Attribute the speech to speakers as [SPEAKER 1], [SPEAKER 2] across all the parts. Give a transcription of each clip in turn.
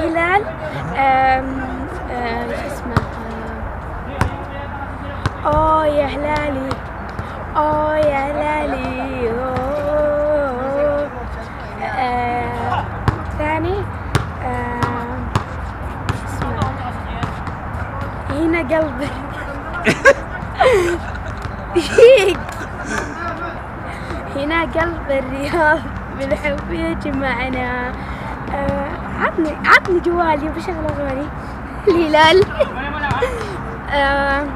[SPEAKER 1] هلال شو اسمه؟ اوه يا هلالي. اوه يا هلالي. آه، ثاني. آه، هنا قلبي. هنا قلب الرياض. بالحب يجمعنا عطني عطني جوالي بشغل أغاني. الهلال آه،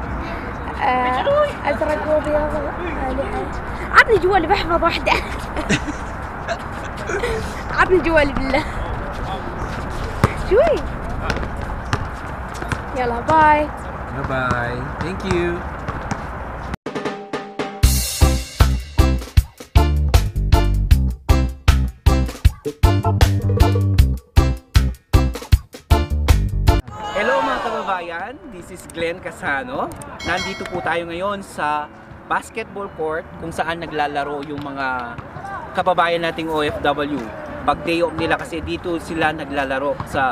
[SPEAKER 1] آه، ازرق وابيض آه، لحية. عطني جوالي بحفظ واحدة. عطني جوالي بالله. شوي. يلا باي.
[SPEAKER 2] Bye bye. Thank kababayan, this is Glenn Casano. Nandito po tayo ngayon sa basketball court kung saan naglalaro yung mga kababayan nating OFW. Pag day off nila kasi dito sila naglalaro sa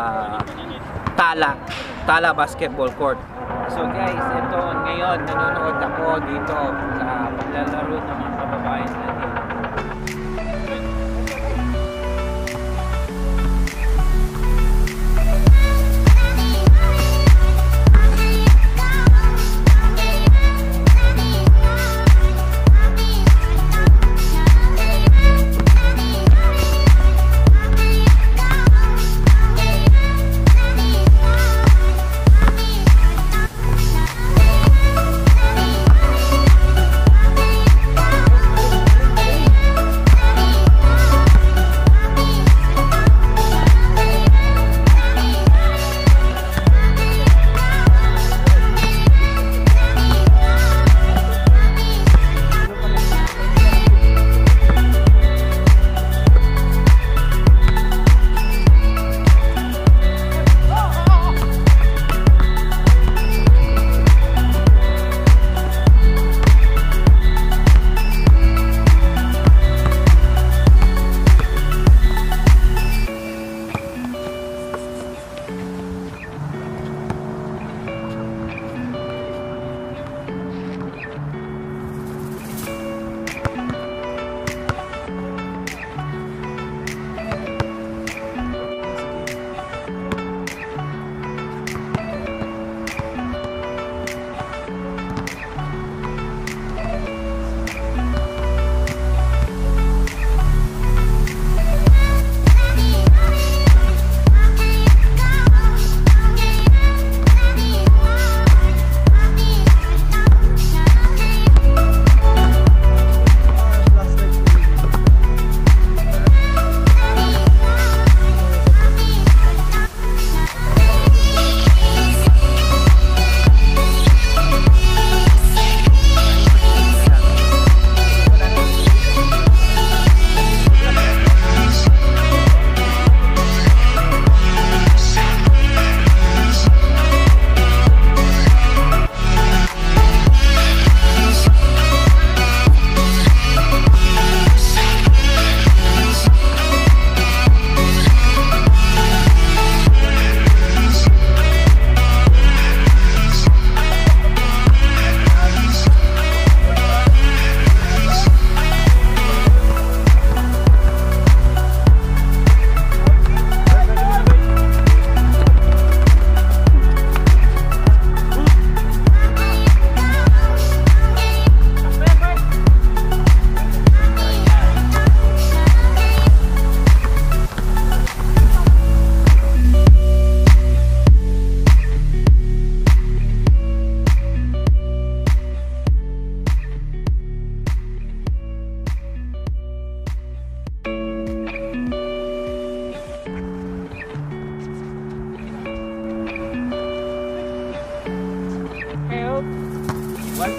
[SPEAKER 2] Tala, Tala Basketball Court. So guys, ito ngayon nanonood ako dito sa paglalaro ng mga kababayan natin.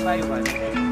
[SPEAKER 2] 待一会儿